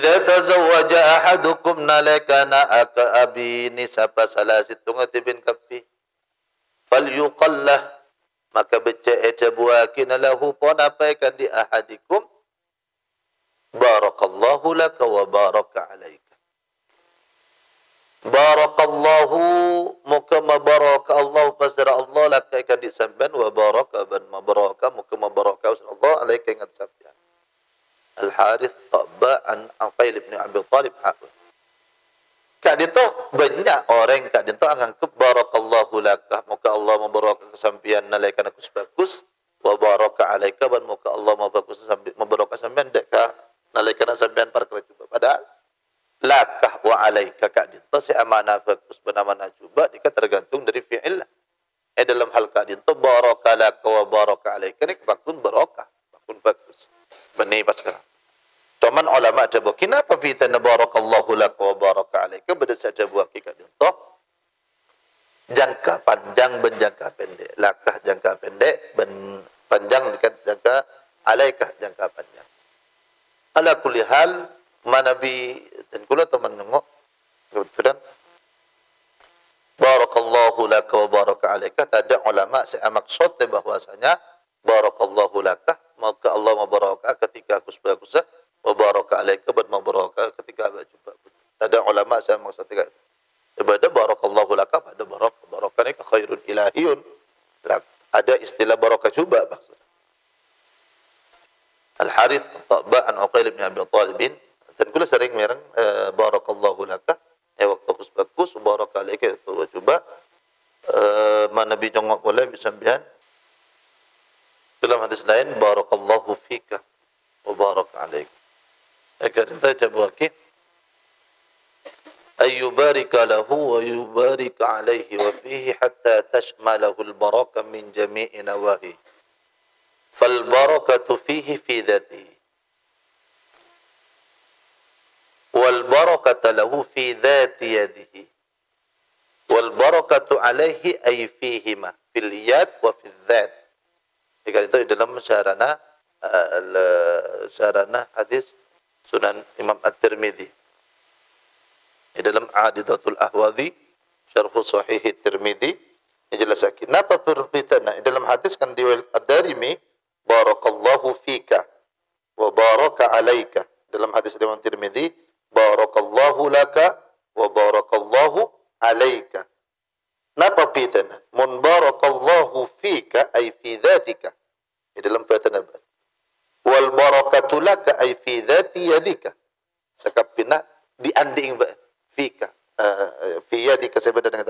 tazawwaja ahadukum nalakana aka abi nisaba salasit tungati bin kapi fal yuqallah maka baca eta buakin lahu pon apa kan di ahadikum. Barakallahu laka wa baraka alaika. Barakallahu. Muka mabaraka Allah. Pasara Allah laka kan di samban wa baraka ban mabaraka. Muka mabaraka. Allah alaika ingat samban Al Harith Aqail bin Abi Talib Hawa. Kak dinto banyak orang kak dinto akan ke barakallahu laka. Muka Allah membaraka kesampian. Nalaikan aku sebagus. Wa baraka alaika. Ban muka Allah membaraka sampian membaraka sampian dek ka nalaikan sampian perkara cuba padahal lakah wa alaika. Kak dinto si amanah bagus benamana cuba. Dika tergantung dari fi'il. Eh dalam hal kak dinto baraka laka wa baraka alaika. Ni bakun baraka bakun bagus. Benih pas sekarang ulama buah. Kenapa kita nabarakallahu laka wa baraka alaika berdasar ada buah kikat itu? Jangka panjang dan jangka pendek. Lakah jangka pendek dan panjang dekat jangka alaika jangka panjang. Ala kulli hal manabi dan kula teman nengok kebetulan barakallahu laka wa baraka alaika tadi ulama saya maksud bahwasanya barakallahu laka maka Allah mabaraka ketika aku sebagai wa baraka alaika bad mabaraka ketika berjumpa ada ulama saya maksud tiga ibadah barakallahu laka pada barak baraka ni khairun ilahiyun. Ada istilah baraka juga maksud Al Harith Tabba an Uqail bin Abi Talib dan kula sering merang uh, barakallahu laka eh waktu kus bagus baraka alaika itu coba uh, mana nabi jongok boleh bisa bihan dalam hadis lain barakallahu fika wa baraka alaika agar kita jawab lagi أن يبارك له ويبارك عليه وفيه حتى تشمله البركة من جميع نواهيه. فالبركة فيه في ذاته. والبركة له في ذات يده. والبركة عليه أي فيهما في اليد وفي الذات. Jika itu dalam syarana uh, syarana hadis Sunan Imam Dalam Adidatul Ahwazi, Syarh Sahih At-Tirmidzi, dijelaskan. Napa perbedaan? Di dalam hadis kan riwayat Ad-Darimi, barakallahu fika wa baraka alaika. Dalam hadis Imam Tirmidzi, barakallahu laka wa barakallahu alaika. Napa perbedaan? Mun barakallahu fika ay fi dhatika. Di dalam perbedaan wal barakatu laka ay fi dhati yadika sekap pina di anding ba kesibukan dengan